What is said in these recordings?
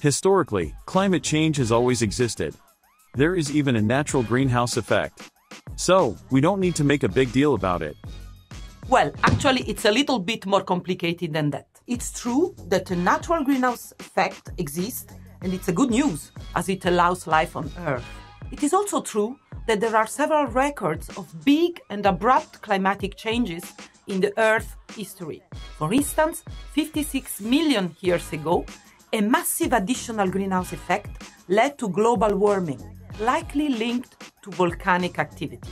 Historically, climate change has always existed. There is even a natural greenhouse effect. So, we don't need to make a big deal about it. Well, actually, it's a little bit more complicated than that. It's true that a natural greenhouse effect exists, and it's a good news as it allows life on Earth. It is also true that there are several records of big and abrupt climatic changes in the Earth's history. For instance, 56 million years ago, a massive additional greenhouse effect led to global warming, likely linked to volcanic activity.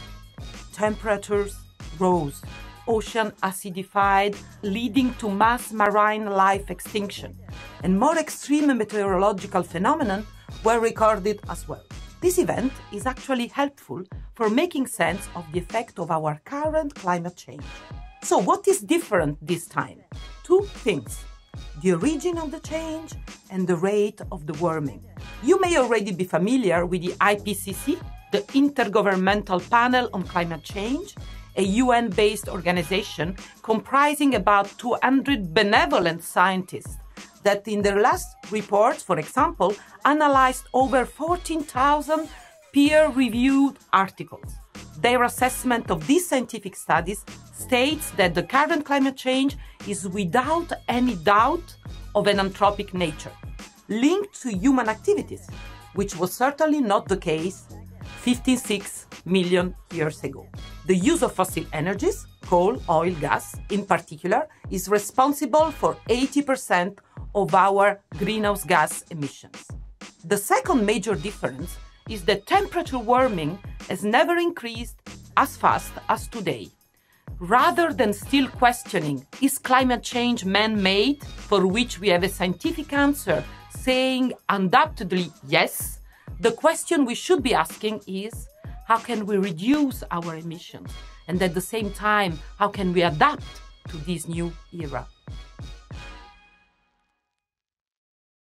Temperatures rose, ocean acidified, leading to mass marine life extinction, and more extreme meteorological phenomena were recorded as well. This event is actually helpful for making sense of the effect of our current climate change. So, what is different this time? Two things the origin of the change and the rate of the warming. You may already be familiar with the IPCC, the Intergovernmental Panel on Climate Change, a UN based organization comprising about 200 benevolent scientists that, in their last reports, for example, analyzed over 14,000 peer reviewed articles. Their assessment of these scientific studies states that the current climate change is without any doubt of an anthropic nature, linked to human activities, which was certainly not the case 56 million years ago. The use of fossil energies, coal, oil, gas in particular, is responsible for 80% of our greenhouse gas emissions. The second major difference is that temperature warming has never increased as fast as today. Rather than still questioning, is climate change man made, for which we have a scientific answer saying undoubtedly yes, the question we should be asking is how can we reduce our emissions? And at the same time, how can we adapt to this new era?